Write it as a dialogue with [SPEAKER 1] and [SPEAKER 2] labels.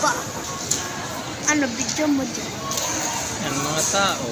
[SPEAKER 1] pa. Ano, bigyan mo dyan.
[SPEAKER 2] Ang mga tao,